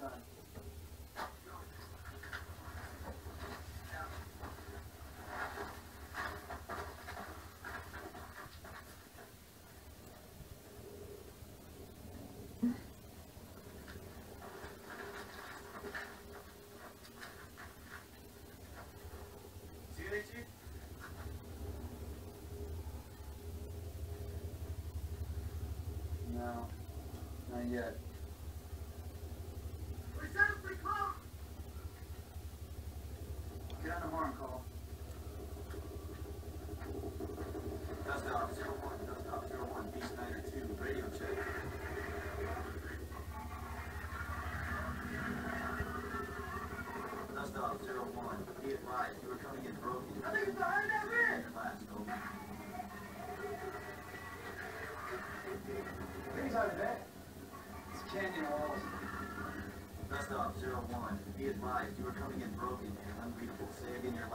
No, not. On the horn call. Dust off zero one, dust off zero one, B Snyder two, radio check. Dust off zero one, be advised, you are coming in broken. I think it's behind that ridge. Canyon walls. Dust off zero one, be advised, you are coming in broken and unreadable. Say again your.